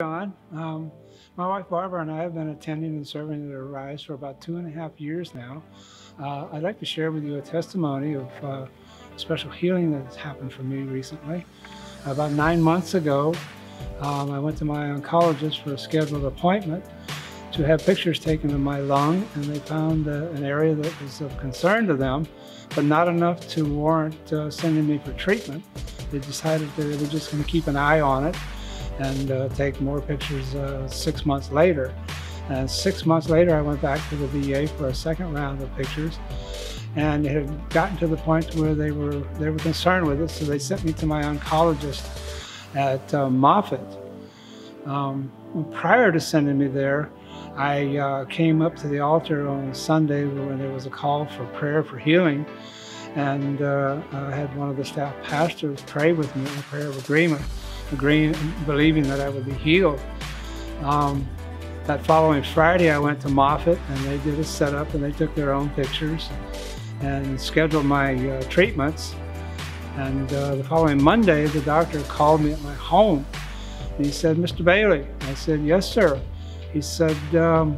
John. Um, my wife Barbara and I have been attending and serving at Arise for about two and a half years now. Uh, I'd like to share with you a testimony of uh, special healing that has happened for me recently. About nine months ago, um, I went to my oncologist for a scheduled appointment to have pictures taken of my lung, and they found uh, an area that was of concern to them, but not enough to warrant uh, sending me for treatment. They decided that they were just going to keep an eye on it and uh, take more pictures uh, six months later. And six months later, I went back to the VA for a second round of pictures, and it had gotten to the point where they were they were concerned with it, so they sent me to my oncologist at uh, Moffitt. Um, prior to sending me there, I uh, came up to the altar on Sunday when there was a call for prayer for healing, and uh, I had one of the staff pastors pray with me in a prayer of agreement agreeing, believing that I would be healed. Um, that following Friday, I went to Moffitt and they did a setup and they took their own pictures and scheduled my uh, treatments. And uh, the following Monday, the doctor called me at my home. And he said, Mr. Bailey. I said, Yes, sir. He said, um,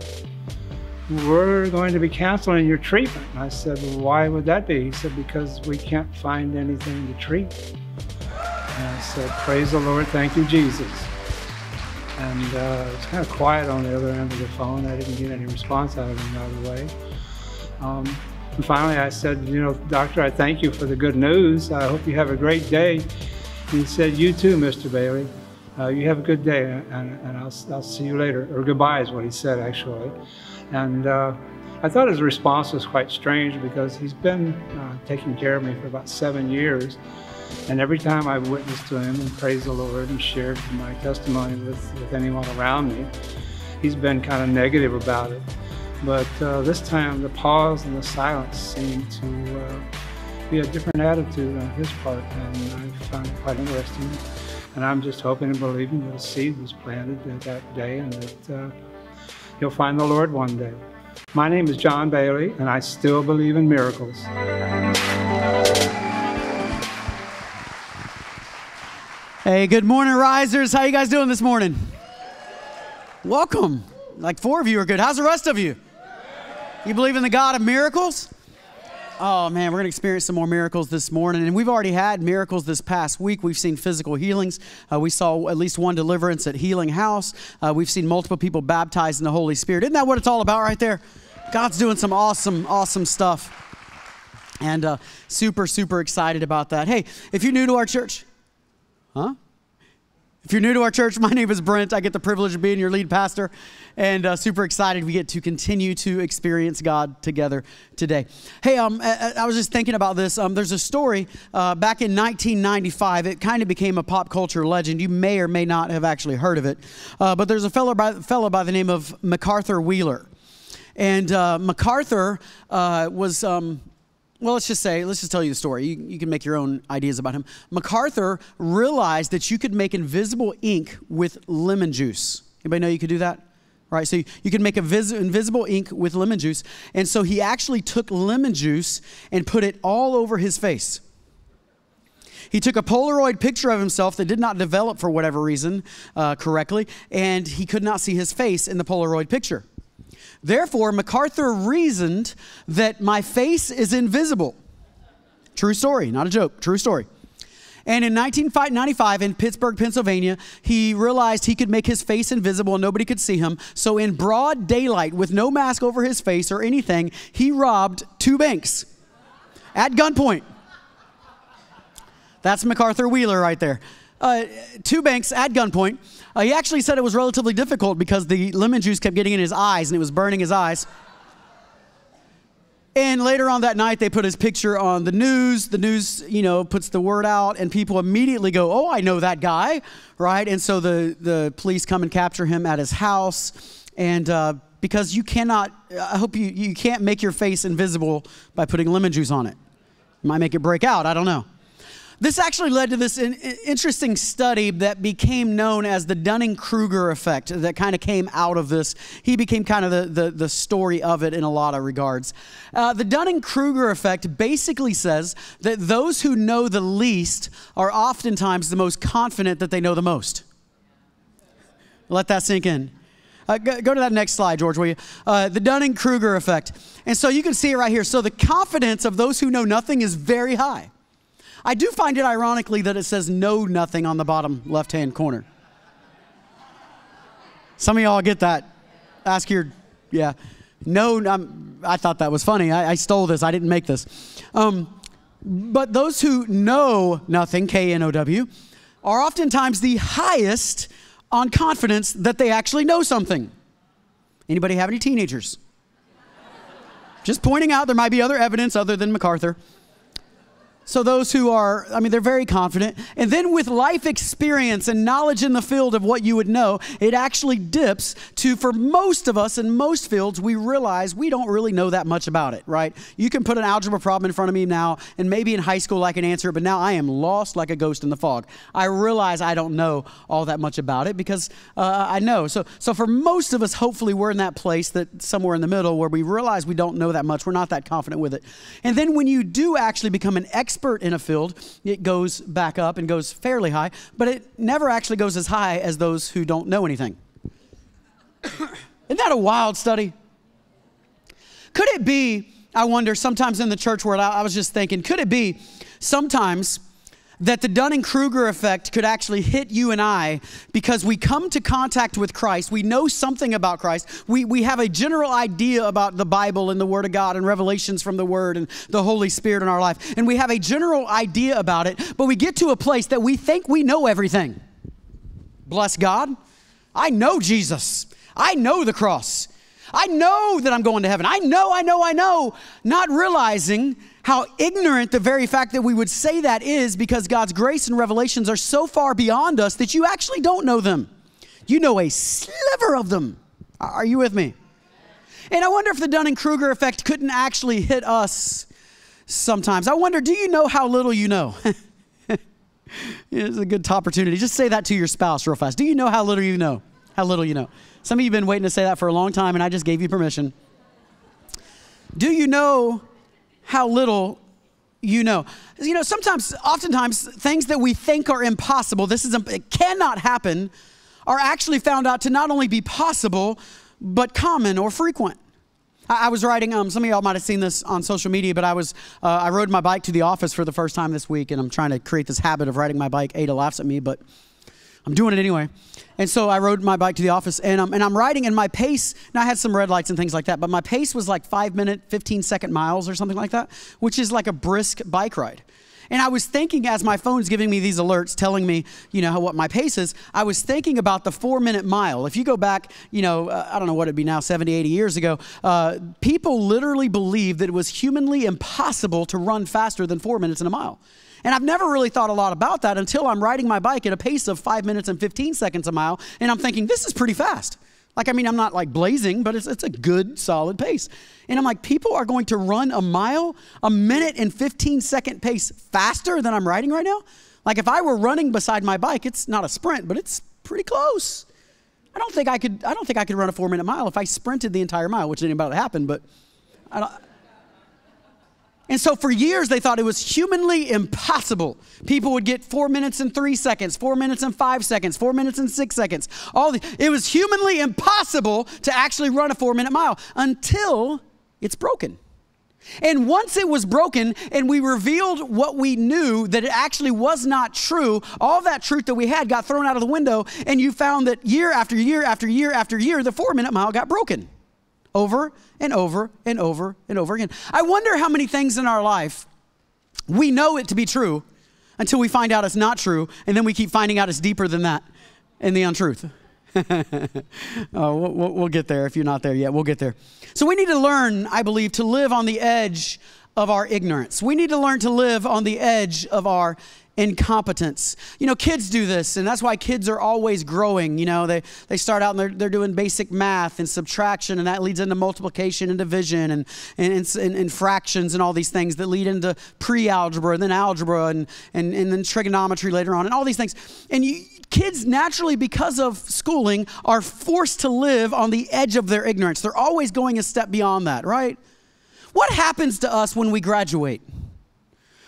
We're going to be canceling your treatment. I said, well, Why would that be? He said, Because we can't find anything to treat. And I said, Praise the Lord, thank you, Jesus. And uh, it was kind of quiet on the other end of the phone. I didn't get any response out of him right away. Um, and finally, I said, You know, doctor, I thank you for the good news. I hope you have a great day. He said, You too, Mr. Bailey. Uh, you have a good day, and, and I'll, I'll see you later. Or goodbye is what he said, actually. And uh, I thought his response was quite strange because he's been uh, taking care of me for about seven years. And every time I've witnessed to him and praised the Lord and shared my testimony with, with anyone around me, he's been kind of negative about it. But uh, this time, the pause and the silence seemed to uh, be a different attitude on his part, and I found it quite interesting. And I'm just hoping and believing that a seed was planted that day and that uh, he'll find the Lord one day. My name is John Bailey, and I still believe in miracles. Hey, good morning, risers. How you guys doing this morning? Welcome. Like four of you are good. How's the rest of you? You believe in the God of miracles? Oh man, we're going to experience some more miracles this morning. And we've already had miracles this past week. We've seen physical healings. Uh, we saw at least one deliverance at Healing House. Uh, we've seen multiple people baptized in the Holy Spirit. Isn't that what it's all about right there? God's doing some awesome, awesome stuff. And uh, super, super excited about that. Hey, if you're new to our church, Huh? If you're new to our church, my name is Brent. I get the privilege of being your lead pastor, and uh, super excited we get to continue to experience God together today. Hey, um, I, I was just thinking about this. Um, there's a story uh, back in 1995. It kind of became a pop culture legend. You may or may not have actually heard of it, uh, but there's a fellow by, fellow by the name of MacArthur Wheeler, and uh, MacArthur uh, was. Um, well, let's just say, let's just tell you the story. You, you, can make your own ideas about him. MacArthur realized that you could make invisible ink with lemon juice. Anybody know you could do that? Right, so you, you can make a vis- invisible ink with lemon juice. And so he actually took lemon juice and put it all over his face. He took a Polaroid picture of himself that did not develop for whatever reason uh, correctly, and he could not see his face in the Polaroid picture. Therefore, MacArthur reasoned that my face is invisible. True story, not a joke, true story. And in 1995, in Pittsburgh, Pennsylvania, he realized he could make his face invisible and nobody could see him. So, in broad daylight, with no mask over his face or anything, he robbed two banks at gunpoint. That's MacArthur Wheeler right there. Uh, two banks at gunpoint. Uh, he actually said it was relatively difficult because the lemon juice kept getting in his eyes and it was burning his eyes. And later on that night, they put his picture on the news. The news, you know, puts the word out, and people immediately go, "Oh, I know that guy," right? And so the the police come and capture him at his house, and uh, because you cannot, I hope you you can't make your face invisible by putting lemon juice on it. Might make it break out. I don't know. This actually led to this interesting study that became known as the Dunning Kruger effect, that kind of came out of this. He became kind of the, the, the story of it in a lot of regards. Uh, the Dunning Kruger effect basically says that those who know the least are oftentimes the most confident that they know the most. Let that sink in. Uh, go, go, to that next slide, George, will you? Uh, the Dunning Kruger effect. And so you can see it right here. So the confidence of those who know nothing is very high. I do find it ironically that it says know nothing on the bottom left hand corner. Some of y'all get that. Ask your, yeah. No, I'm, i thought that was funny. I, I, stole this, I didn't make this. Um, but those who know nothing, K N O W, are oftentimes the highest on confidence that they actually know something. Anybody have any teenagers? Just pointing out there might be other evidence other than MacArthur. So, those who are, I mean, they're very confident. And then, with life experience and knowledge in the field of what you would know, it actually dips to, for most of us in most fields, we realize we don't really know that much about it, right? You can put an algebra problem in front of me now, and maybe in high school I can answer it, but now I am lost like a ghost in the fog. I realize I don't know all that much about it because uh, I know. So, so, for most of us, hopefully, we're in that place that somewhere in the middle where we realize we don't know that much. We're not that confident with it. And then, when you do actually become an expert, expert in a field, it goes back up and goes fairly high, but it never actually goes as high as those who don't know anything. Isn't that a wild study? Could it be, I wonder, sometimes in the church world, I, I was just thinking, could it be sometimes that the Dunning Kruger effect could actually hit you and I because we come to contact with Christ. We know something about Christ. We, we have a general idea about the Bible and the Word of God and revelations from the Word and the Holy Spirit in our life. And we have a general idea about it, but we get to a place that we think we know everything. Bless God. I know Jesus, I know the cross. I know that I'm going to heaven. I know, I know, I know, not realizing how ignorant the very fact that we would say that is because God's grace and revelations are so far beyond us that you actually don't know them. You know a sliver of them. Are you with me? And I wonder if the Dunning Kruger effect couldn't actually hit us sometimes. I wonder, do you know how little you know? it's a good opportunity. Just say that to your spouse real fast. Do you know how little you know? How little you know? Some of you have been waiting to say that for a long time, and I just gave you permission. Do you know how little you know. You know, sometimes, oftentimes, things that we think are impossible, this is, it cannot happen, are actually found out to not only be possible, but common or frequent. I, I was riding, um, some of y'all might have seen this on social media, but I was, uh, I rode my bike to the office for the first time this week, and I'm trying to create this habit of riding my bike. Ada laughs at me, but I'm doing it anyway. And so I rode my bike to the office and, um, and I'm riding, and my pace, now I had some red lights and things like that, but my pace was like five minute, 15 second miles or something like that, which is like a brisk bike ride. And I was thinking as my phone's giving me these alerts telling me, you know, what my pace is, I was thinking about the four minute mile. If you go back, you know, uh, I don't know what it'd be now, 70, 80 years ago, uh, people literally believed that it was humanly impossible to run faster than four minutes in a mile. And I've never really thought a lot about that until I'm riding my bike at a pace of five minutes and 15 seconds a mile. And I'm thinking, this is pretty fast. Like, I mean, I'm not like blazing, but it's, it's a good, solid pace. And I'm like, people are going to run a mile, a minute and 15 second pace faster than I'm riding right now? Like, if I were running beside my bike, it's not a sprint, but it's pretty close. I don't think I could, I don't think I could run a four minute mile if I sprinted the entire mile, which didn't about to happen, but I don't, and so for years, they thought it was humanly impossible. People would get four minutes and three seconds, four minutes and five seconds, four minutes and six seconds. All the, it was humanly impossible to actually run a four minute mile until it's broken. And once it was broken and we revealed what we knew that it actually was not true, all that truth that we had got thrown out of the window, and you found that year after year after year after year, the four minute mile got broken over and over and over and over again. I wonder how many things in our life we know it to be true until we find out it's not true, and then we keep finding out it's deeper than that in the untruth. oh, we'll, we'll get there if you're not there yet. We'll get there. So we need to learn, I believe, to live on the edge of our ignorance. We need to learn to live on the edge of our incompetence. You know, kids do this, and that's why kids are always growing. You know, they, they start out and they're, they're doing basic math and subtraction, and that leads into multiplication and division and, and, and, and fractions and all these things that lead into pre algebra and then algebra and, and, and then trigonometry later on and all these things. And you, kids naturally, because of schooling, are forced to live on the edge of their ignorance. They're always going a step beyond that, right? What happens to us when we graduate?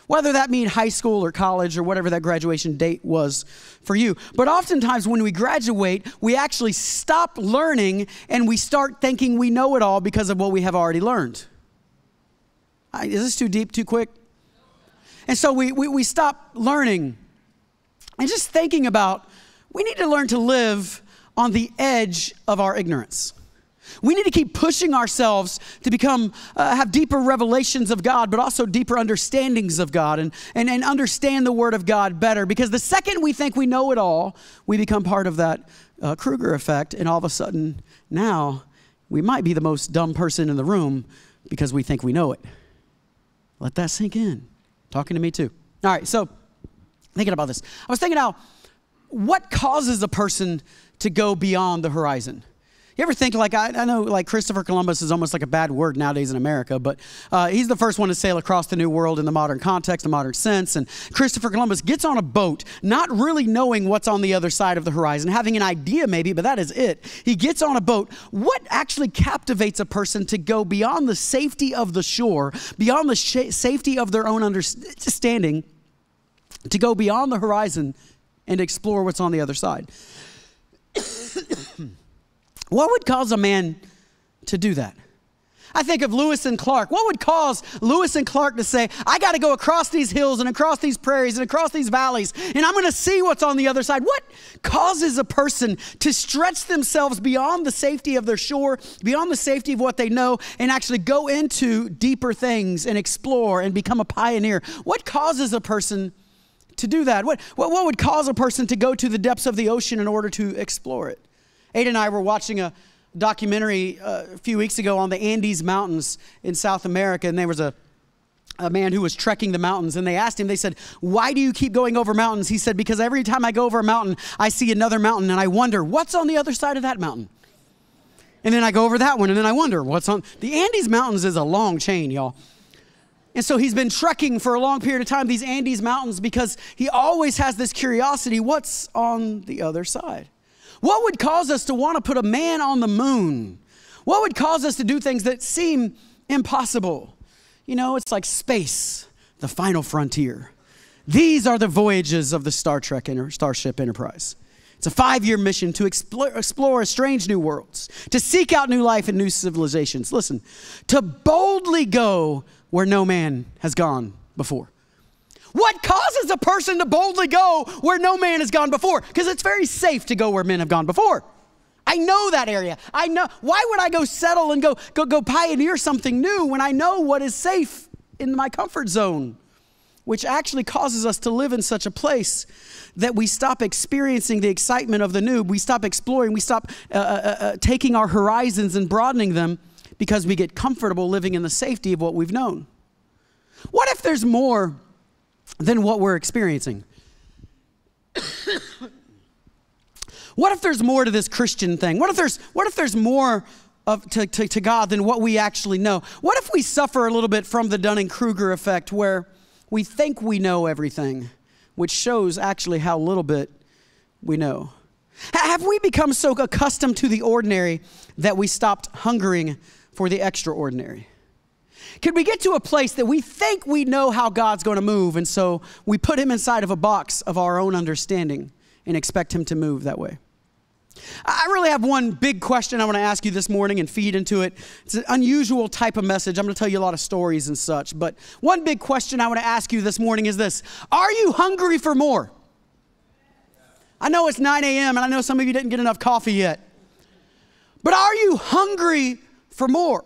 Whether that mean high school or college or whatever that graduation date was for you. But oftentimes when we graduate, we actually stop learning and we start thinking we know it all because of what we have already learned. Is this too deep, too quick? And so we, we, we stop learning and just thinking about we need to learn to live on the edge of our ignorance. We need to keep pushing ourselves to become, uh, have deeper revelations of God, but also deeper understandings of God and, and, and understand the Word of God better. Because the second we think we know it all, we become part of that uh, Kruger effect, and all of a sudden, now we might be the most dumb person in the room because we think we know it. Let that sink in. Talking to me too. All right, so thinking about this, I was thinking now, what causes a person to go beyond the horizon? You ever think like I, I, know like Christopher Columbus is almost like a bad word nowadays in America, but uh, he's the first one to sail across the new world in the modern context, the modern sense. And Christopher Columbus gets on a boat, not really knowing what's on the other side of the horizon, having an idea maybe, but that is it. He gets on a boat. What actually captivates a person to go beyond the safety of the shore, beyond the sh- safety of their own understanding, to go beyond the horizon and explore what's on the other side? What would cause a man to do that? I think of Lewis and Clark. What would cause Lewis and Clark to say, I got to go across these hills and across these prairies and across these valleys, and I'm going to see what's on the other side? What causes a person to stretch themselves beyond the safety of their shore, beyond the safety of what they know, and actually go into deeper things and explore and become a pioneer? What causes a person to do that? What, what, what would cause a person to go to the depths of the ocean in order to explore it? Ada and I were watching a documentary uh, a few weeks ago on the Andes Mountains in South America, and there was a a man who was trekking the mountains and they asked him they said why do you keep going over mountains? He said because every time i go over a mountain i see another mountain and i wonder what's on the other side of that mountain? And then i go over that one and then i wonder what's on the andes mountains is a long chain y'all. And so he's been trekking for a long period of time these andes mountains because he always has this curiosity what's on the other side what would cause us to want to put a man on the moon? What would cause us to do things that seem impossible? You know, it's like space, the final frontier. These are the voyages of the Star Trek Inter- Starship Enterprise. It's a five year mission to explore, explore strange new worlds, to seek out new life and new civilizations. Listen, to boldly go where no man has gone before. What causes a person to boldly go where no man has gone before? Because it's very safe to go where men have gone before. I know that area. I know. Why would I go settle and go, go, go pioneer something new when I know what is safe in my comfort zone? Which actually causes us to live in such a place that we stop experiencing the excitement of the new. We stop exploring. We stop uh, uh, uh, uh taking our horizons and broadening them because we get comfortable living in the safety of what we've known. What if there's more than what we're experiencing. what if there's more to this Christian thing? What if there's, what if there's more of, to, to, to God than what we actually know? What if we suffer a little bit from the Dunning Kruger effect where we think we know everything, which shows actually how little bit we know? Have we become so accustomed to the ordinary that we stopped hungering for the extraordinary? Could we get to a place that we think we know how God's going to move, and so we put him inside of a box of our own understanding and expect him to move that way? I really have one big question I want to ask you this morning and feed into it. It's an unusual type of message. I'm going to tell you a lot of stories and such, but one big question I want to ask you this morning is this Are you hungry for more? I know it's 9 a.m., and I know some of you didn't get enough coffee yet, but are you hungry for more?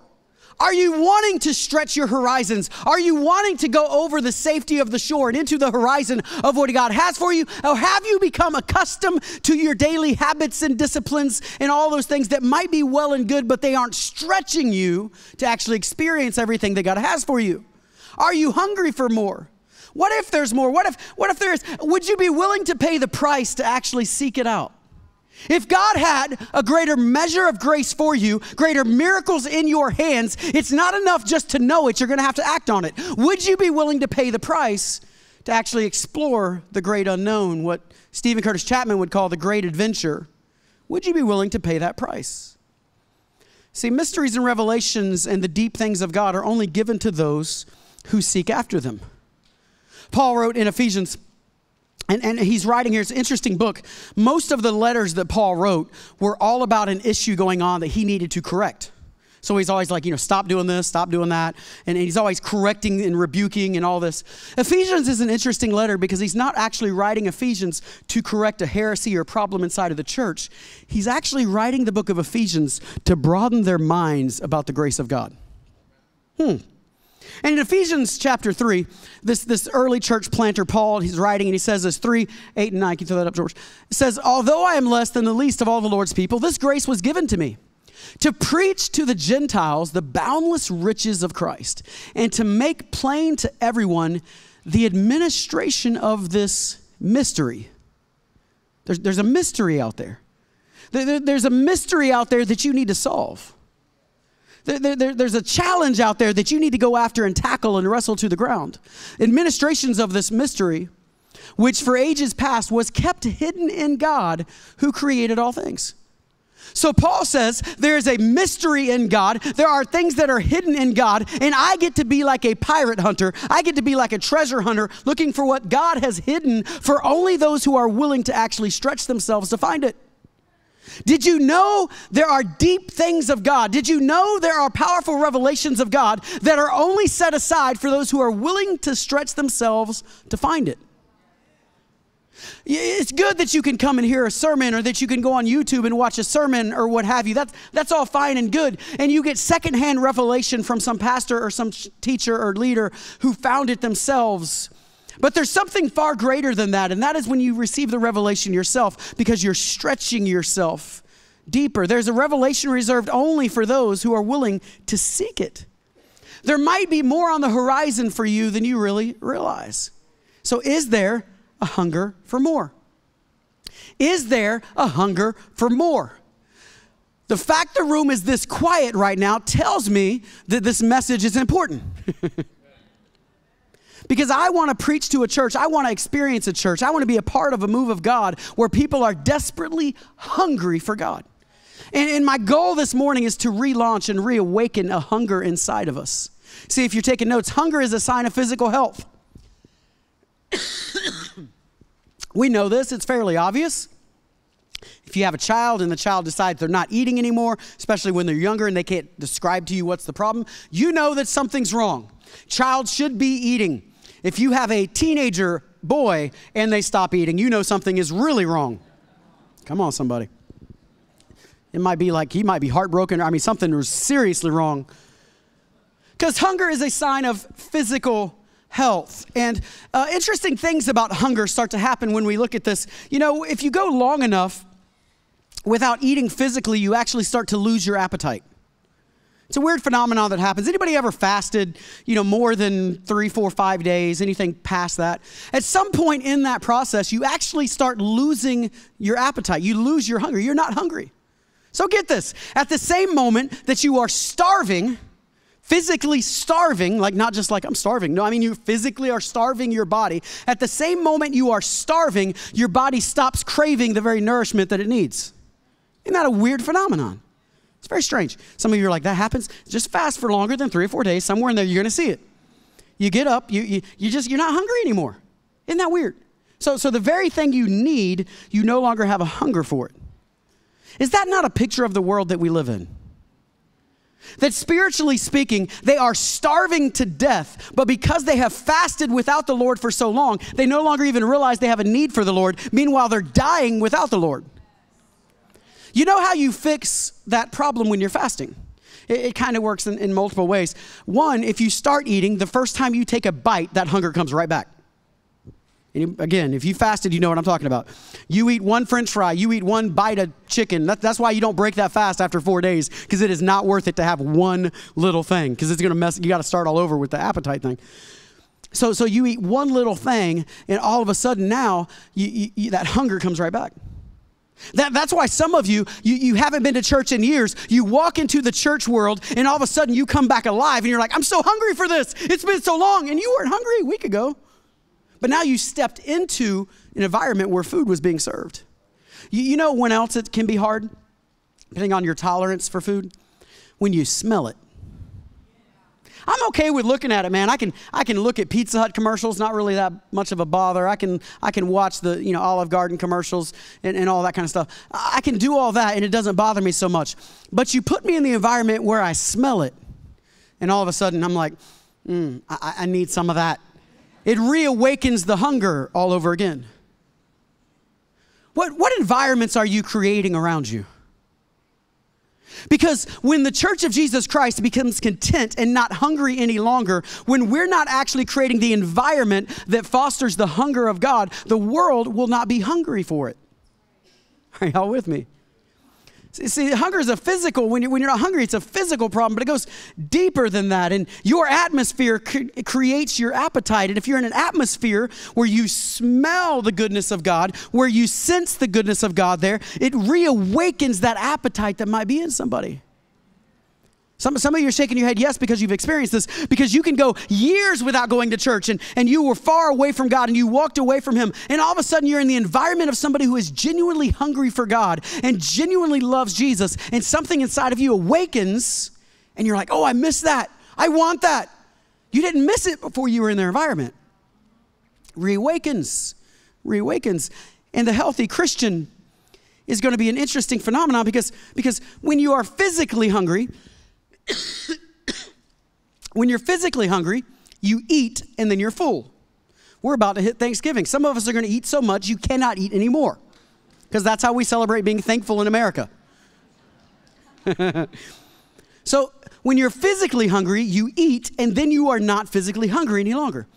Are you wanting to stretch your horizons? Are you wanting to go over the safety of the shore and into the horizon of what God has for you? Or have you become accustomed to your daily habits and disciplines and all those things that might be well and good, but they aren't stretching you to actually experience everything that God has for you? Are you hungry for more? What if there's more? What if what if there is would you be willing to pay the price to actually seek it out? If God had a greater measure of grace for you, greater miracles in your hands, it's not enough just to know it, you're going to have to act on it. Would you be willing to pay the price to actually explore the great unknown, what Steven Curtis Chapman would call the great adventure? Would you be willing to pay that price? See, mysteries and revelations and the deep things of God are only given to those who seek after them. Paul wrote in Ephesians. And, and he's writing here, it's an interesting book. Most of the letters that Paul wrote were all about an issue going on that he needed to correct. So he's always like, you know, stop doing this, stop doing that. And he's always correcting and rebuking and all this. Ephesians is an interesting letter because he's not actually writing Ephesians to correct a heresy or a problem inside of the church. He's actually writing the book of Ephesians to broaden their minds about the grace of God. Hmm. And in Ephesians chapter 3, this, this early church planter, Paul, he's writing and he says this 3, 8, and 9. Can you throw that up, George? It says, Although I am less than the least of all the Lord's people, this grace was given to me to preach to the Gentiles the boundless riches of Christ, and to make plain to everyone the administration of this mystery. There's, there's a mystery out there. there. There's a mystery out there that you need to solve. There, there, there's a challenge out there that you need to go after and tackle and wrestle to the ground. Administrations of this mystery, which for ages past was kept hidden in God who created all things. So Paul says there is a mystery in God. There are things that are hidden in God, and I get to be like a pirate hunter. I get to be like a treasure hunter looking for what God has hidden for only those who are willing to actually stretch themselves to find it. Did you know there are deep things of God? Did you know there are powerful revelations of God that are only set aside for those who are willing to stretch themselves to find it? It's good that you can come and hear a sermon or that you can go on YouTube and watch a sermon or what have you. That's, that's all fine and good. And you get secondhand revelation from some pastor or some teacher or leader who found it themselves. But there's something far greater than that, and that is when you receive the revelation yourself because you're stretching yourself deeper. There's a revelation reserved only for those who are willing to seek it. There might be more on the horizon for you than you really realize. So, is there a hunger for more? Is there a hunger for more? The fact the room is this quiet right now tells me that this message is important. because I want to preach to a church. I want to experience a church. I want to be a part of a move of God where people are desperately hungry for God. And, and my goal this morning is to relaunch and reawaken a hunger inside of us. See, if you're taking notes, hunger is a sign of physical health. We know this, it's fairly obvious. If you have a child and the child decides they're not eating anymore, especially when they're younger and they can't describe to you what's the problem, you know that something's wrong. Child should be eating. If you have a teenager boy and they stop eating, you know something is really wrong. Come on, somebody. It might be like he might be heartbroken. I mean, something was seriously wrong. Because hunger is a sign of physical health. And uh, interesting things about hunger start to happen when we look at this. You know, if you go long enough without eating physically, you actually start to lose your appetite. It's a weird phenomenon that happens. Anybody ever fasted, you know, more than three, four, five days, anything past that? At some point in that process, you actually start losing your appetite. You lose your hunger. You're not hungry. So get this at the same moment that you are starving, physically starving, like not just like I'm starving. No, I mean you physically are starving your body. At the same moment you are starving, your body stops craving the very nourishment that it needs. Isn't that a weird phenomenon? It's very strange. Some of you are like, that happens. Just fast for longer than three or four days. Somewhere in there, you're going to see it. You get up, you, you, you just, you're not hungry anymore. Isn't that weird? So, so the very thing you need, you no longer have a hunger for it. Is that not a picture of the world that we live in? That spiritually speaking, they are starving to death, but because they have fasted without the Lord for so long, they no longer even realize they have a need for the Lord. Meanwhile, they're dying without the Lord. You know how you fix that problem when you're fasting? It, it kind of works in, in multiple ways. One, if you start eating, the first time you take a bite, that hunger comes right back. And again, if you fasted, you know what I'm talking about. You eat one french fry, you eat one bite of chicken. That, that's why you don't break that fast after four days, because it is not worth it to have one little thing, because it's going to mess, you got to start all over with the appetite thing. So, so you eat one little thing, and all of a sudden now, you, you, you, that hunger comes right back. That, that's why some of you, you, you haven't been to church in years. You walk into the church world, and all of a sudden you come back alive, and you're like, I'm so hungry for this. It's been so long, and you weren't hungry a week ago. But now you stepped into an environment where food was being served. You, you know when else it can be hard, depending on your tolerance for food? When you smell it. I'm okay with looking at it, man. I can I can look at Pizza Hut commercials, not really that much of a bother. I can I can watch the you know Olive Garden commercials and, and all that kind of stuff. I can do all that and it doesn't bother me so much. But you put me in the environment where I smell it, and all of a sudden I'm like, mm, I, I need some of that. It reawakens the hunger all over again. What what environments are you creating around you? Because when the church of Jesus Christ becomes content and not hungry any longer, when we're not actually creating the environment that fosters the hunger of God, the world will not be hungry for it. Are y'all with me? See, hunger is a physical, when you're, when you're not hungry, it's a physical problem, but it goes deeper than that. And your atmosphere cre- creates your appetite. And if you're in an atmosphere where you smell the goodness of God, where you sense the goodness of God there, it reawakens that appetite that might be in somebody. Some, some of you are shaking your head, yes, because you've experienced this, because you can go years without going to church and, and you were far away from God and you walked away from Him, and all of a sudden you're in the environment of somebody who is genuinely hungry for God and genuinely loves Jesus, and something inside of you awakens, and you're like, oh, I miss that. I want that. You didn't miss it before you were in their environment. Reawakens, reawakens. And the healthy Christian is going to be an interesting phenomenon because, because when you are physically hungry, when you're physically hungry, you eat and then you're full. We're about to hit Thanksgiving. Some of us are going to eat so much you cannot eat anymore because that's how we celebrate being thankful in America. so, when you're physically hungry, you eat and then you are not physically hungry any longer.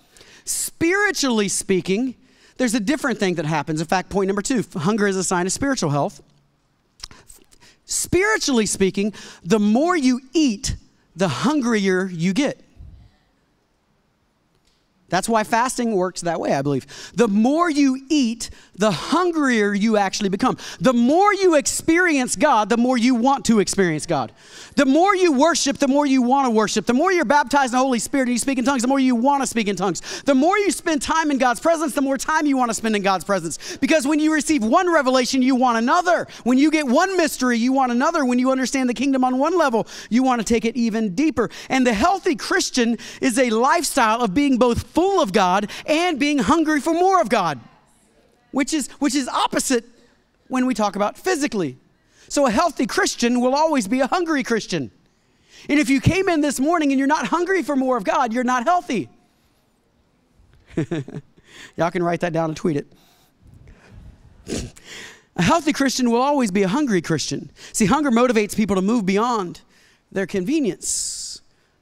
Spiritually speaking, there's a different thing that happens. In fact, point number two hunger is a sign of spiritual health. Spiritually speaking, the more you eat, the hungrier you get. That's why fasting works that way, I believe. The more you eat, the hungrier you actually become. The more you experience God, the more you want to experience God. The more you worship, the more you want to worship. The more you're baptized in the Holy Spirit and you speak in tongues, the more you want to speak in tongues. The more you spend time in God's presence, the more time you want to spend in God's presence. Because when you receive one revelation, you want another. When you get one mystery, you want another. When you understand the kingdom on one level, you want to take it even deeper. And the healthy Christian is a lifestyle of being both full of God and being hungry for more of God which is, which is opposite when we talk about physically. So a healthy Christian will always be a hungry Christian. And if you came in this morning and you're not hungry for more of God, you're not healthy. Y'all can write that down and tweet it. a healthy Christian will always be a hungry Christian. See, hunger motivates people to move beyond their convenience.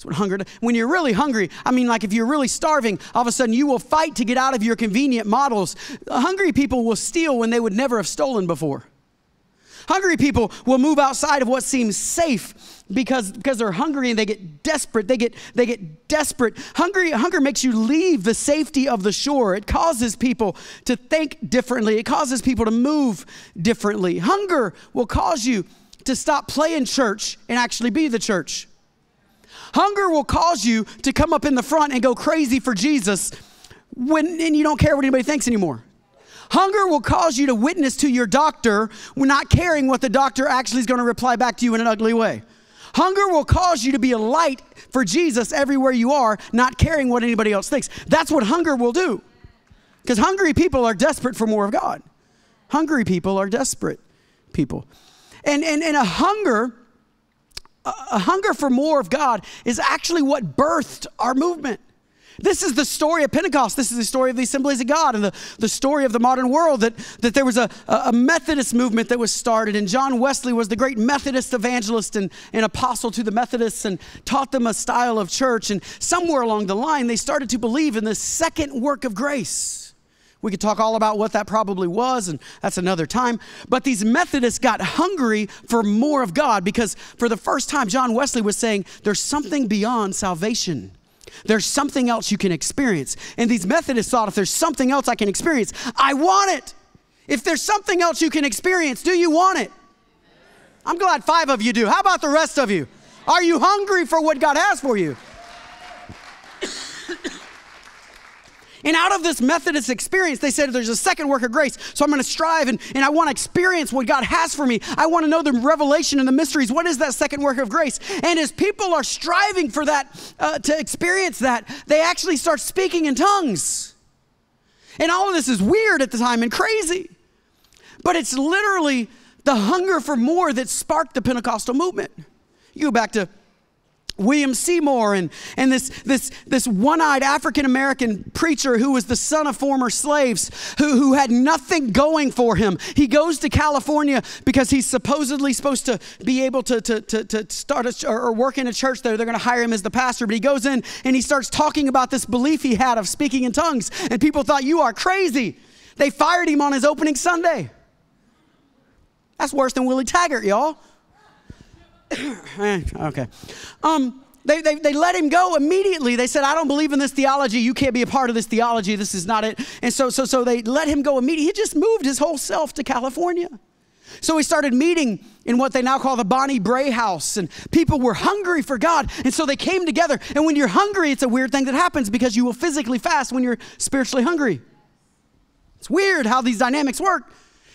That's what hunger does. When you're really hungry, I mean, like if you're really starving, all of a sudden you will fight to get out of your convenient models. Hungry people will steal when they would never have stolen before. Hungry people will move outside of what seems safe because, because they're hungry and they get desperate. They get, they get desperate. Hungry, hunger makes you leave the safety of the shore. It causes people to think differently. It causes people to move differently. Hunger will cause you to stop playing church and actually be the church. Hunger will cause you to come up in the front and go crazy for Jesus when and you don't care what anybody thinks anymore. Hunger will cause you to witness to your doctor when not caring what the doctor actually is going to reply back to you in an ugly way. Hunger will cause you to be a light for Jesus everywhere you are, not caring what anybody else thinks. That's what hunger will do. Because hungry people are desperate for more of God. Hungry people are desperate people. And, and, and a hunger a hunger for more of God is actually what birthed our movement. This is the story of Pentecost. This is the story of the assemblies of God and the, the story of the modern world that, that there was a, a Methodist movement that was started. And John Wesley was the great Methodist evangelist and, and apostle to the Methodists and taught them a style of church. And somewhere along the line, they started to believe in the second work of grace. We could talk all about what that probably was, and that's another time. But these Methodists got hungry for more of God because for the first time, John Wesley was saying, There's something beyond salvation. There's something else you can experience. And these Methodists thought, If there's something else I can experience, I want it. If there's something else you can experience, do you want it? I'm glad five of you do. How about the rest of you? Are you hungry for what God has for you? And out of this Methodist experience, they said there's a second work of grace. So I'm going to strive and, and I want to experience what God has for me. I want to know the revelation and the mysteries. What is that second work of grace? And as people are striving for that, uh, to experience that, they actually start speaking in tongues. And all of this is weird at the time and crazy. But it's literally the hunger for more that sparked the Pentecostal movement. You go back to William Seymour and, and this, this, this one eyed African American preacher who was the son of former slaves who, who had nothing going for him. He goes to California because he's supposedly supposed to be able to, to, to, to start a, or work in a church there. They're going to hire him as the pastor. But he goes in and he starts talking about this belief he had of speaking in tongues. And people thought, You are crazy. They fired him on his opening Sunday. That's worse than Willie Taggart, y'all. okay. Um, they, they, they let him go immediately. They said, I don't believe in this theology. You can't be a part of this theology. This is not it. And so, so, so they let him go immediately. He just moved his whole self to California. So he started meeting in what they now call the Bonnie Brae House, and people were hungry for God. And so they came together. And when you're hungry, it's a weird thing that happens because you will physically fast when you're spiritually hungry. It's weird how these dynamics work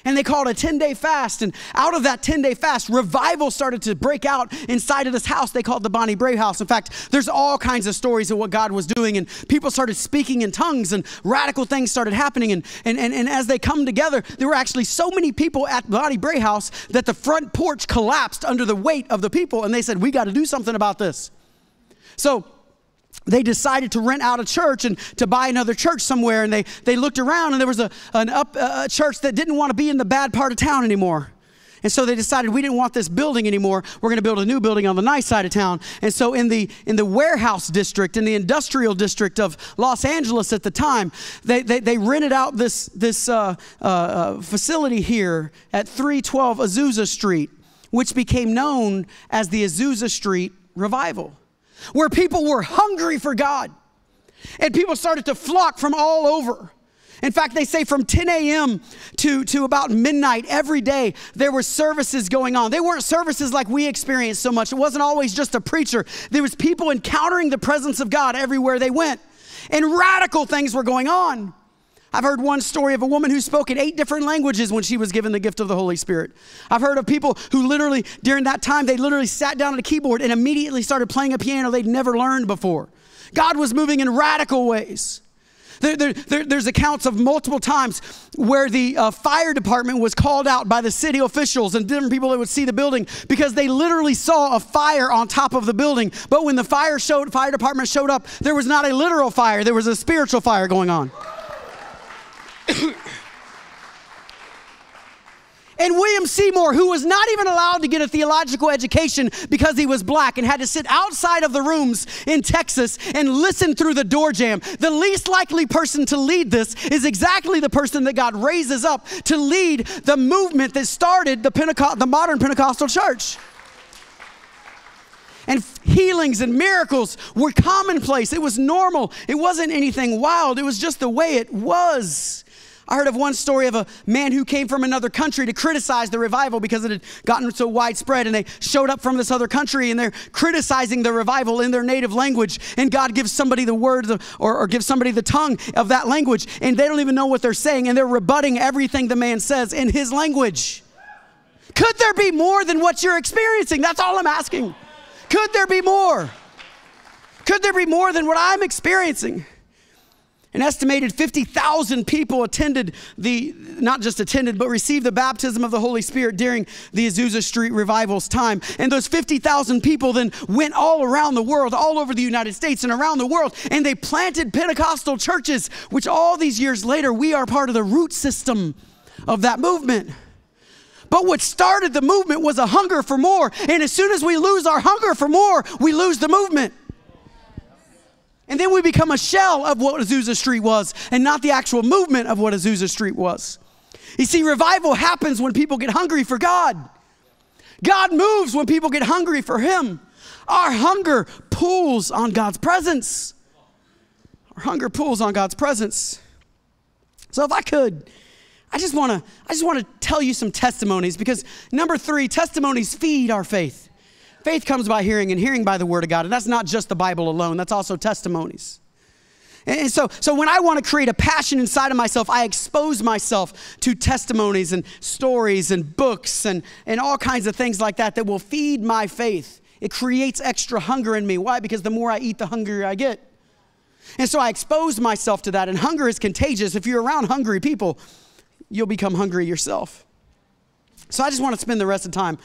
and they called a 10 day fast. And out of that 10 day fast, revival started to break out inside of this house they called the Bonnie Brae House. In fact, there's all kinds of stories of what God was doing, and people started speaking in tongues, and radical things started happening. And, and, and, and as they come together, there were actually so many people at Bonnie Brae House that the front porch collapsed under the weight of the people, and they said, We got to do something about this. So, they decided to rent out a church and to buy another church somewhere. And they, they looked around and there was a, an up, a church that didn't want to be in the bad part of town anymore. And so they decided we didn't want this building anymore. We're going to build a new building on the nice side of town. And so in the in the warehouse district, in the industrial district of Los Angeles at the time, they they, they rented out this this uh, uh, uh facility here at 312 Azusa Street, which became known as the Azusa Street Revival where people were hungry for God. And people started to flock from all over. In fact, they say from 10 a.m. To, to about midnight every day, there were services going on. They weren't services like we experienced so much. It wasn't always just a preacher. There was people encountering the presence of God everywhere they went. And radical things were going on. I've heard one story of a woman who spoke in eight different languages when she was given the gift of the Holy Spirit. I've heard of people who literally, during that time, they literally sat down at a keyboard and immediately started playing a piano they'd never learned before. God was moving in radical ways. There, there, there, there's accounts of multiple times where the uh, fire department was called out by the city officials and different people that would see the building because they literally saw a fire on top of the building. But when the fire showed, fire department showed up, there was not a literal fire; there was a spiritual fire going on. And William Seymour, who was not even allowed to get a theological education because he was black and had to sit outside of the rooms in Texas and listen through the door jamb, the least likely person to lead this is exactly the person that God raises up to lead the movement that started the, Pentecost, the modern Pentecostal church. And healings and miracles were commonplace. It was normal. It wasn't anything wild. It was just the way it was. I heard of one story of a man who came from another country to criticize the revival because it had gotten so widespread. And they showed up from this other country and they're criticizing the revival in their native language. And God gives somebody the word or, or gives somebody the tongue of that language. And they don't even know what they're saying. And they're rebutting everything the man says in his language. Could there be more than what you're experiencing? That's all I'm asking. Could there be more? Could there be more than what I'm experiencing? An estimated 50,000 people attended the, not just attended, but received the baptism of the Holy Spirit during the Azusa Street revival's time. And those 50,000 people then went all around the world, all over the United States and around the world, and they planted Pentecostal churches, which all these years later, we are part of the root system of that movement. But what started the movement was a hunger for more. And as soon as we lose our hunger for more, we lose the movement. And then we become a shell of what Azusa Street was and not the actual movement of what Azusa Street was. You see, revival happens when people get hungry for God. God moves when people get hungry for Him. Our hunger pulls on God's presence. Our hunger pulls on God's presence. So if I could, I just want to I just want to tell you some testimonies because number 3, testimonies feed our faith. Faith comes by hearing, and hearing by the Word of God. And that's not just the Bible alone, that's also testimonies. And so, so when I want to create a passion inside of myself, I expose myself to testimonies and stories and books and, and all kinds of things like that that will feed my faith. It creates extra hunger in me. Why? Because the more I eat, the hungrier I get. And so I expose myself to that. And hunger is contagious. If you're around hungry people, you'll become hungry yourself. So I just want to spend the rest of time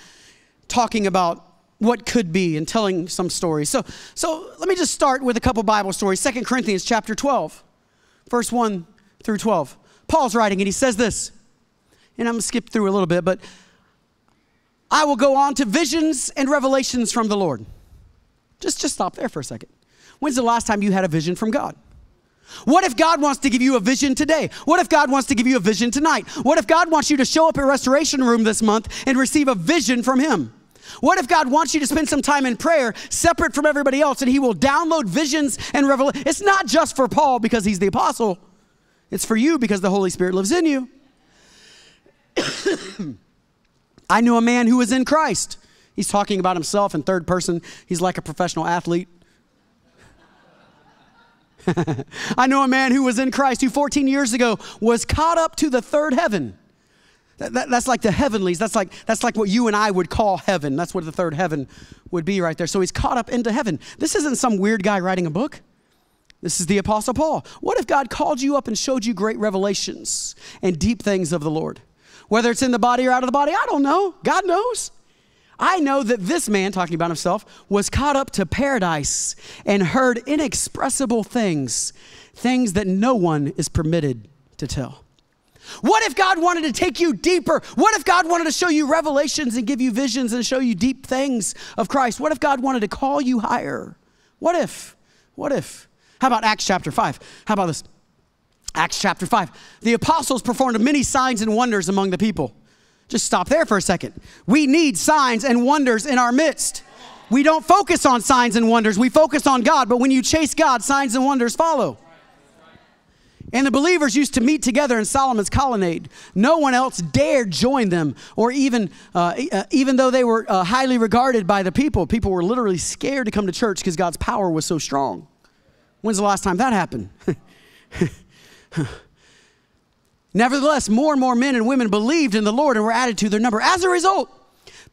talking about what could be and telling some stories. So, so let me just start with a couple Bible stories. Second Corinthians chapter 12, verse 1 through 12. Paul's writing and he says this, and I'm going to skip through a little bit, but I will go on to visions and revelations from the Lord. Just, just stop there for a second. When's the last time you had a vision from God? What if God wants to give you a vision today? What if God wants to give you a vision tonight? What if God wants you to show up at Restoration Room this month and receive a vision from Him? What if God wants you to spend some time in prayer separate from everybody else and He will download visions and revelation? It's not just for Paul because he's the apostle, it's for you because the Holy Spirit lives in you. I knew a man who was in Christ. He's talking about himself in third person. He's like a professional athlete. I know a man who was in Christ who 14 years ago was caught up to the third heaven. That, that, that's like the heavenlies. That's like, that's like what you and I would call heaven. That's what the third heaven would be right there. So he's caught up into heaven. This isn't some weird guy writing a book. This is the Apostle Paul. What if God called you up and showed you great revelations and deep things of the Lord? Whether it's in the body or out of the body, I don't know. God knows. I know that this man, talking about himself, was caught up to paradise and heard inexpressible things, things that no one is permitted to tell. What if God wanted to take you deeper? What if God wanted to show you revelations and give you visions and show you deep things of Christ? What if God wanted to call you higher? What if? What if? How about Acts chapter 5? How about this? Acts chapter 5. The apostles performed many signs and wonders among the people. Just stop there for a second. We need signs and wonders in our midst. We don't focus on signs and wonders, we focus on God, but when you chase God, signs and wonders follow. And the believers used to meet together in Solomon's colonnade. No one else dared join them, or even, uh, uh, even though they were uh, highly regarded by the people, people were literally scared to come to church because God's power was so strong. When's the last time that happened? Nevertheless, more and more men and women believed in the Lord and were added to their number. As a result,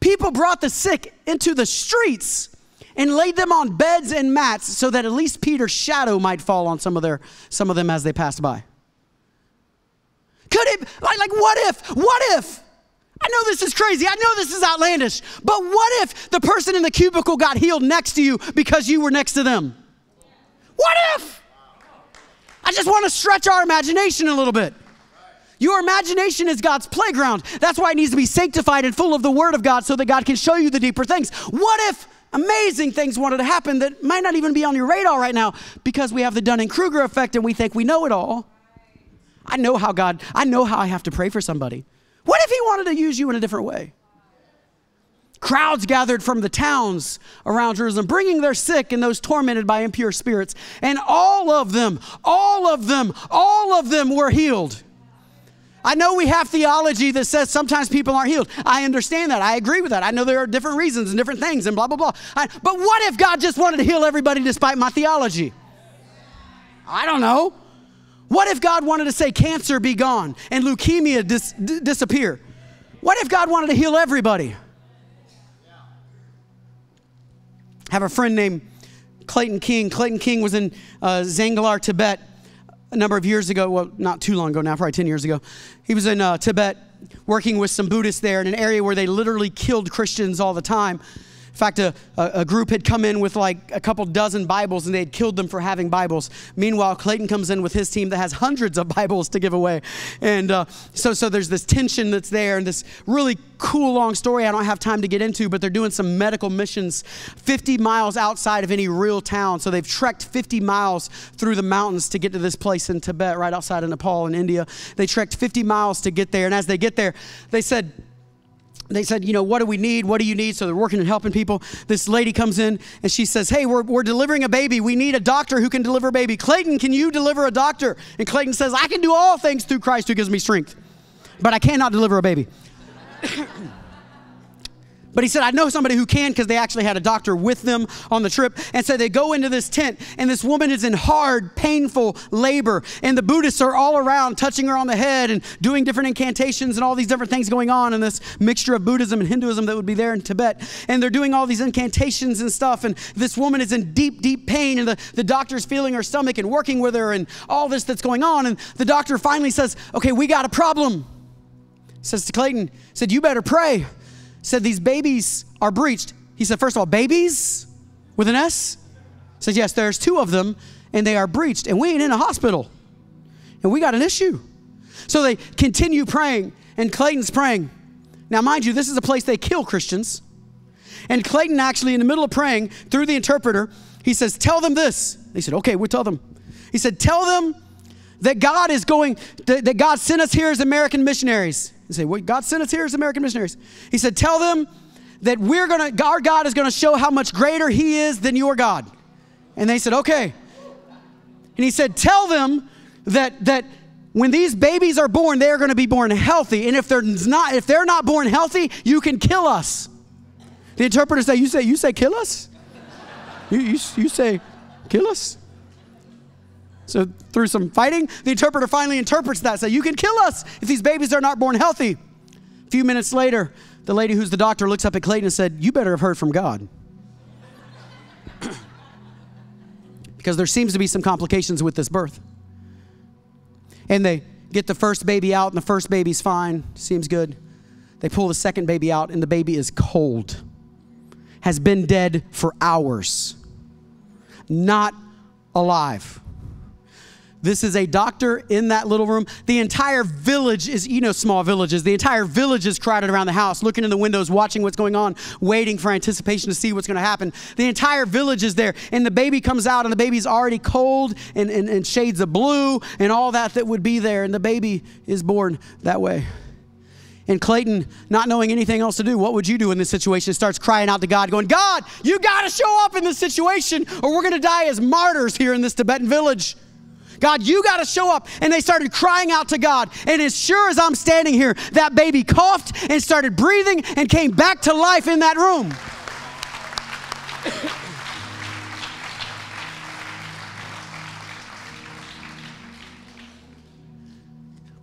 people brought the sick into the streets and laid them on beds and mats so that at least Peter's shadow might fall on some of their some of them as they passed by. Could it like, like what if? What if? I know this is crazy. I know this is outlandish. But what if the person in the cubicle got healed next to you because you were next to them? What if? I just want to stretch our imagination a little bit. Your imagination is God's playground. That's why it needs to be sanctified and full of the Word of God so that God can show you the deeper things. What if amazing things wanted to happen that might not even be on your radar right now because we have the Dunning Kruger effect and we think we know it all. I know how God, I know how I have to pray for somebody. What if He wanted to use you in a different way? Crowds gathered from the towns around Jerusalem, bringing their sick and those tormented by impure spirits. And all of them, all of them, all of them were healed. I know we have theology that says sometimes people aren't healed. I understand that. I agree with that. I know there are different reasons and different things and blah, blah, blah. I, but what if God just wanted to heal everybody despite my theology? I don't know. What if God wanted to say cancer be gone and leukemia dis- disappear? What if God wanted to heal everybody? I have a friend named Clayton King. Clayton King was in uh, Zangalar, Tibet a number of years ago, well, not too long ago now, probably 10 years ago. He was in uh, Tibet working with some Buddhists there in an area where they literally killed Christians all the time. In fact, a, a, group had come in with like a couple dozen Bibles and they had killed them for having Bibles. Meanwhile, Clayton comes in with his team that has hundreds of Bibles to give away. And uh, so, so there's this tension that's there and this really cool long story I don't have time to get into, but they're doing some medical missions 50 miles outside of any real town. So they've trekked 50 miles through the mountains to get to this place in Tibet, right outside of Nepal in India. They trekked 50 miles to get there. And as they get there, they said, they said, you know, what do we need? What do you need? So they're working and helping people. This lady comes in and she says, hey, we're, we're delivering a baby. We need a doctor who can deliver a baby. Clayton, can you deliver a doctor? And Clayton says, I can do all things through Christ who gives me strength, but I cannot deliver a baby. But he said, I know somebody who can because they actually had a doctor with them on the trip. And so they go into this tent, and this woman is in hard, painful labor. And the Buddhists are all around, touching her on the head and doing different incantations and all these different things going on in this mixture of Buddhism and Hinduism that would be there in Tibet. And they're doing all these incantations and stuff. And this woman is in deep, deep pain, and the, the doctor's feeling her stomach and working with her, and all this that's going on. And the doctor finally says, Okay, we got a problem. Says to Clayton, said, You better pray said these babies are breached. He said, first of all, babies with an S? Says, yes, there's two of them and they are breached and we ain't in a hospital and we got an issue. So they continue praying and Clayton's praying. Now, mind you, this is a place they kill Christians. And Clayton actually, in the middle of praying through the interpreter, he says, Tell them this. They said, Okay, we'll tell them. He said, Tell them that God is going, that, that God sent us here as American missionaries and say, What God sent us here as American missionaries. He said, Tell them that we're gonna, our God is gonna show how much greater He is than your God. And they said, Okay. And he said, Tell them that that when these babies are born, they're gonna be born healthy. And if they're not, if they're not born healthy, you can kill us. The interpreter said, You say, you say kill us? you, you, you say, kill us? So, through some fighting, the interpreter finally interprets that. Say, you can kill us if these babies are not born healthy. A few minutes later, the lady who's the doctor looks up at Clayton and said, You better have heard from God. because there seems to be some complications with this birth. And they get the first baby out, and the first baby's fine, seems good. They pull the second baby out, and the baby is cold, has been dead for hours, not alive. This is a doctor in that little room. The entire village is, you know, small villages. The entire village is crowded around the house, looking in the windows, watching what's going on, waiting for anticipation to see what's going to happen. The entire village is there. And the baby comes out, and the baby's already cold and, and, and shades of blue and all that that would be there. And the baby is born that way. And Clayton, not knowing anything else to do, what would you do in this situation? Starts crying out to God, going, God, you got to show up in this situation, or we're going to die as martyrs here in this Tibetan village. God, you got to show up. And they started crying out to God. And as sure as I'm standing here, that baby coughed and started breathing and came back to life in that room.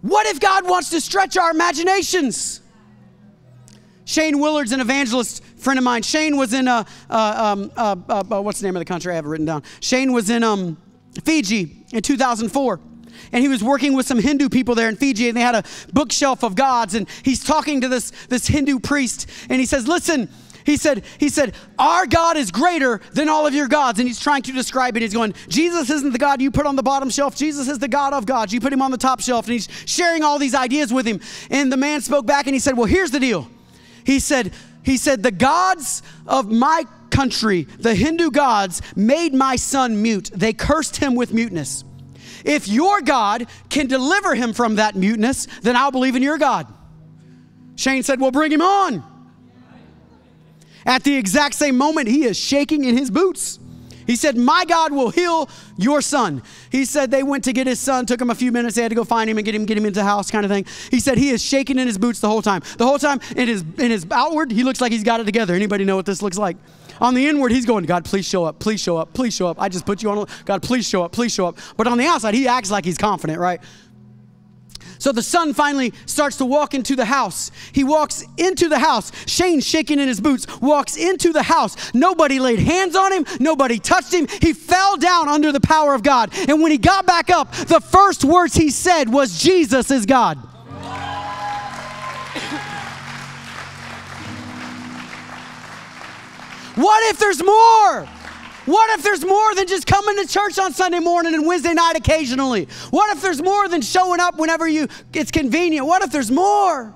What if God wants to stretch our imaginations? Shane Willard's an evangelist friend of mine. Shane was in a, uh, um, uh, uh, what's the name of the country? I have it written down. Shane was in um, Fiji in 2004 and he was working with some Hindu people there in Fiji, and they had a bookshelf of gods. And he's talking to this, this Hindu priest, and he says, Listen, he said, he said, Our God is greater than all of your gods. And he's trying to describe it. He's going, Jesus isn't the God you put on the bottom shelf. Jesus is the God of gods. You put him on the top shelf. And he's sharing all these ideas with him. And the man spoke back and he said, Well, here's the deal. He said, he said, The gods of my country, the Hindu gods, made my son mute. They cursed him with muteness. If your God can deliver him from that muteness, then I'll believe in your God. Shane said, Well, bring him on. At the exact same moment, he is shaking in his boots. He said, My God will heal your son. He said they went to get his son, took him a few minutes, they had to go find him and get him, get him into the house, kind of thing. He said he is shaking in his boots the whole time. The whole time in his in his outward, he looks like he's got it together. Anybody know what this looks like? On the inward, he's going, God, please show up, please show up, please show up. I just put you on, God, please show up, please show up. But on the outside, he acts like he's confident, right? So the son finally starts to walk into the house. He walks into the house. Shane, shaking in his boots, walks into the house. Nobody laid hands on him, nobody touched him. He fell down under the power of God. And when he got back up, the first words he said was, Jesus is God. What if there's more? What if there's more than just coming to church on Sunday morning and Wednesday night occasionally? What if there's more than showing up whenever you it's convenient? What if there's more?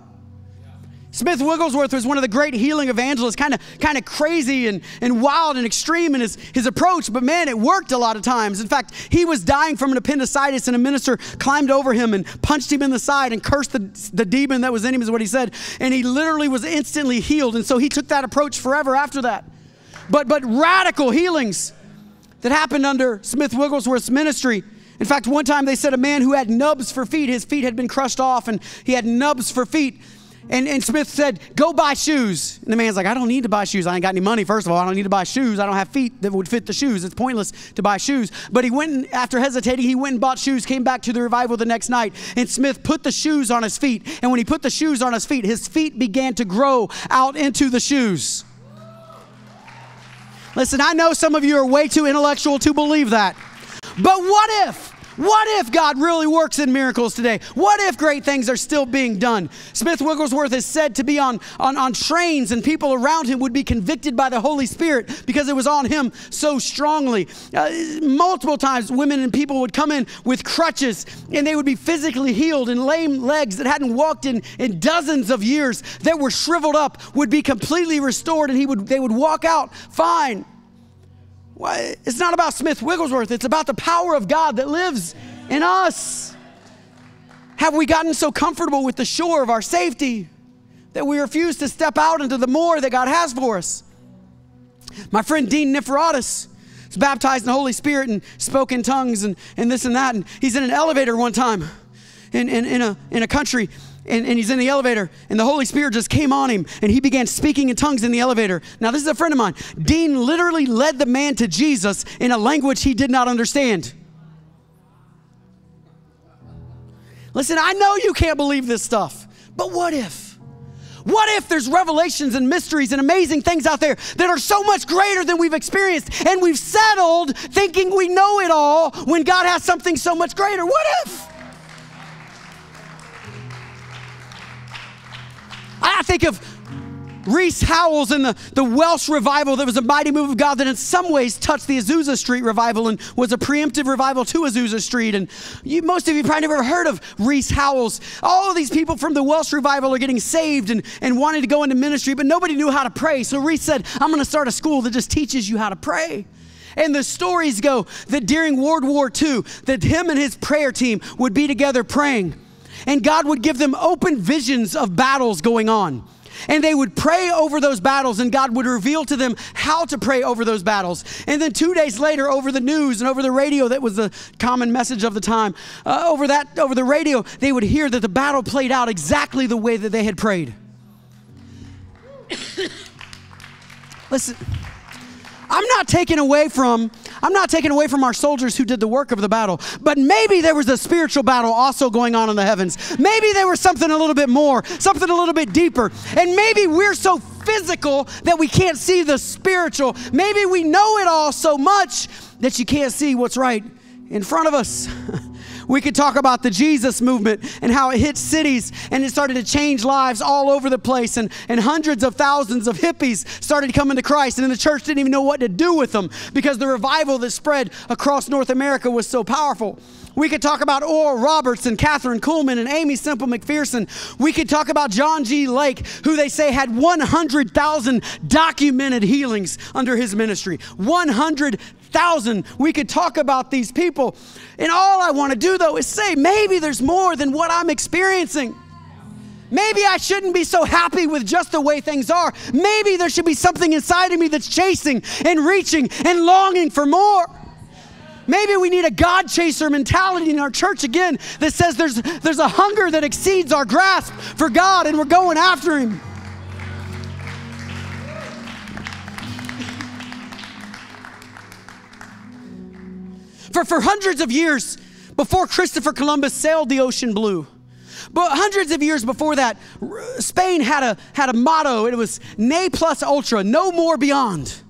Smith Wigglesworth was one of the great healing evangelists, kind of kind of crazy and, and wild and extreme in his, his approach, but man, it worked a lot of times. In fact, he was dying from an appendicitis, and a minister climbed over him and punched him in the side and cursed the, the demon that was in him, is what he said. And he literally was instantly healed. And so he took that approach forever after that but, but radical healings that happened under Smith Wigglesworth's ministry. In fact, one time they said a man who had nubs for feet, his feet had been crushed off and he had nubs for feet. And, and Smith said, Go buy shoes. And the man's like, I don't need to buy shoes. I ain't got any money, first of all. I don't need to buy shoes. I don't have feet that would fit the shoes. It's pointless to buy shoes. But he went, after hesitating, he went and bought shoes, came back to the revival the next night. And Smith put the shoes on his feet. And when he put the shoes on his feet, his feet began to grow out into the shoes. Listen, I know some of you are way too intellectual to believe that. But what if? What if God really works in miracles today? What if great things are still being done? Smith Wigglesworth is said to be on, on, on trains, and people around him would be convicted by the Holy Spirit because it was on him so strongly. Uh, multiple times, women and people would come in with crutches, and they would be physically healed, and lame legs that hadn't walked in, in dozens of years that were shriveled up would be completely restored, and he would, they would walk out fine. It's not about Smith Wigglesworth, it's about the power of God that lives in us. Have we gotten so comfortable with the shore of our safety that we refuse to step out into the more that God has for us? My friend Dean Niforatos was baptized in the Holy Spirit and spoke in tongues and, and this and that. And he's in an elevator one time in, in, in, a, in a country and, and, he's in the elevator, and the Holy Spirit just came on him, and he began speaking in tongues in the elevator. Now, this is a friend of mine. Dean literally led the man to Jesus in a language he did not understand. Listen, I know you can't believe this stuff, but what if? What if there's revelations and mysteries and amazing things out there that are so much greater than we've experienced, and we've settled thinking we know it all when God has something so much greater? What if? I think of Rees Howells and the, the Welsh revival that was a mighty move of God that in some ways touched the Azusa Street revival and was a preemptive revival to Azusa Street. And you, most of you probably never heard of Rees Howells. All these people from the Welsh revival are getting saved and, and wanting to go into ministry, but nobody knew how to pray. So Rees said, I'm going to start a school that just teaches you how to pray. And the stories go that during World War II, that him and his prayer team would be together praying and God would give them open visions of battles going on. And they would pray over those battles, and God would reveal to them how to pray over those battles. And then two days later, over the news and over the radio, that was the common message of the time. Uh, over that, over the radio, they would hear that the battle played out exactly the way that they had prayed. Listen, I'm not taking away from I'm not taking away from our soldiers who did the work of the battle, but maybe there was a spiritual battle also going on in the heavens. Maybe there was something a little bit more, something a little bit deeper. And maybe we're so physical that we can't see the spiritual. Maybe we know it all so much that you can't see what's right in front of us. We could talk about the Jesus movement and how it hit cities and it started to change lives all over the place. And, and hundreds of thousands of hippies started coming to Christ. And the church didn't even know what to do with them because the revival that spread across North America was so powerful. We could talk about Oral Roberts and Kathryn Kuhlman and Aimee Semple McPherson. We could talk about John G. Lake, who they say had 100,000 documented healings under his ministry. 100,000. We could talk about these people. And all I want to do, though, is say maybe there's more than what I'm experiencing. Maybe I shouldn't be so happy with just the way things are. Maybe there should be something inside of me that's chasing and reaching and longing for more. Maybe we need a God chaser mentality in our church again that says there's, there's a hunger that exceeds our grasp for God and we're going after Him. For, for hundreds of years before Christopher Columbus sailed the ocean blue, but hundreds of years before that, Spain had a, had a motto. It was ne plus ultra, no more beyond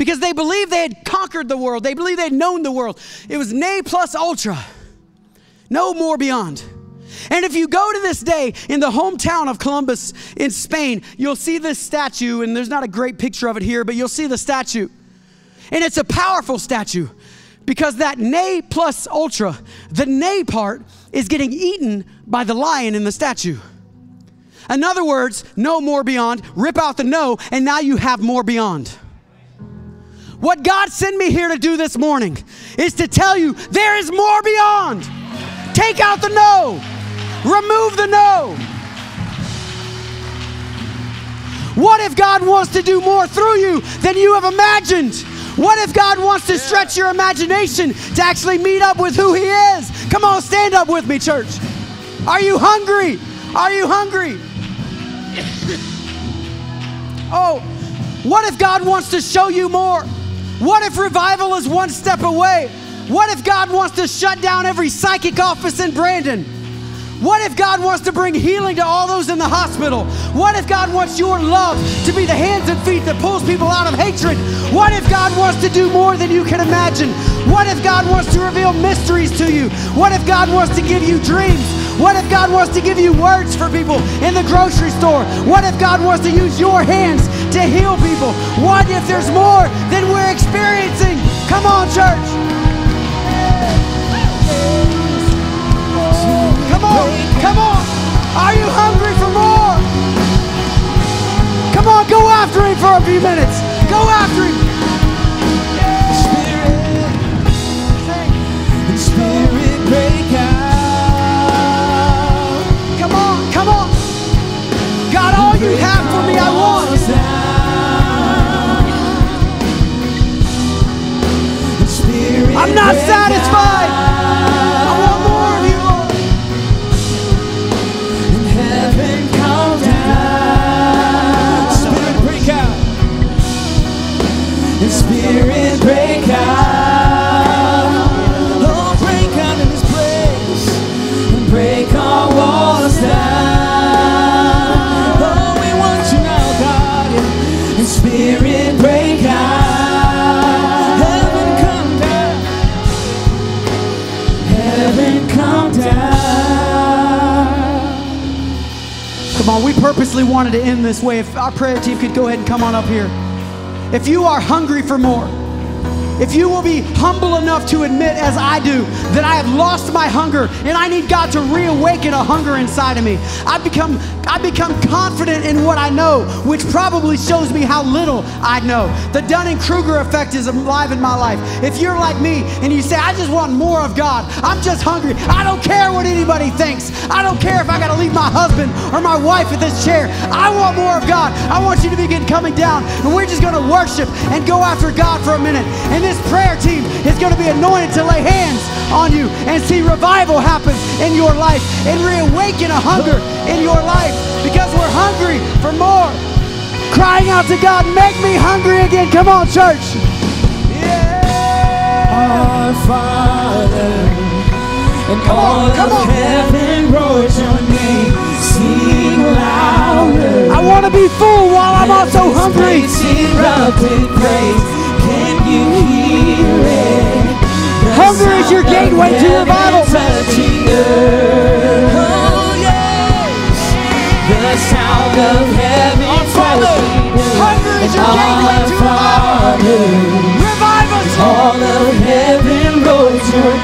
because they believed they had conquered the world. They believed they had known the world. It was ne plus ultra, no more beyond. And if you go to this day in the hometown of Columbus in Spain, you'll see this statue, and there's not a great picture of it here, but you'll see the statue. And it's a powerful statue because that ne plus ultra, the ne part, is getting eaten by the lion in the statue. In other words, no more beyond, rip out the no, and now you have more beyond. What God sent me here to do this morning is to tell you there is more beyond. Take out the no, remove the no. What if God wants to do more through you than you have imagined? What if God wants to stretch your imagination to actually meet up with who He is? Come on, stand up with me, church. Are you hungry? Are you hungry? Oh, what if God wants to show you more? What if revival is one step away? What if God wants to shut down every psychic office in Brandon? What if God wants to bring healing to all those in the hospital? What if God wants your love to be the hands and feet that pulls people out of hatred? What if God wants to do more than you can imagine? What if God wants to reveal mysteries to you? What if God wants to give you dreams? What if God wants to give you words for people in the grocery store? What if God wants to use your hands to heal people? What if there's more than we're experiencing? Come on, church. Come on, come on. Are you hungry for more? Come on, go after him for a few minutes. Go after him. Spirit, Spirit break out. Come on, come on. God, all you have for me, I want. I'm not satisfied. Purposely wanted to end this way. If our prayer team could go ahead and come on up here. If you are hungry for more, if you will be humble enough to admit, as I do, that I have lost my hunger and I need God to reawaken a hunger inside of me, I become, I become confident in what I know, which probably shows me how little I know. The Dunning Kruger effect is alive in my life. If you're like me and you say, I just want more of God, I'm just hungry, I don't care what anybody thinks, I don't care if I got to leave my husband or my wife at this chair, I want more of God. I want you to begin coming down and we're just to worship and go after God for a minute. And this prayer team is going to be anointed to lay hands on you and see revival happen in your life and reawaken a hunger in your life because we're hungry for more. Crying out to God, make me hungry again. Come on, church. Our Father, and Come on, come on. heaven roars your name. Sing louder. I want to be full while I'm also hungry. This place erupted praise. You hear it? The Hunger is your gateway to revival. touching earth. Oh yes, the sound of heaven touching earth. Hunger is your gateway to revival. Father, Revive us, all of heaven your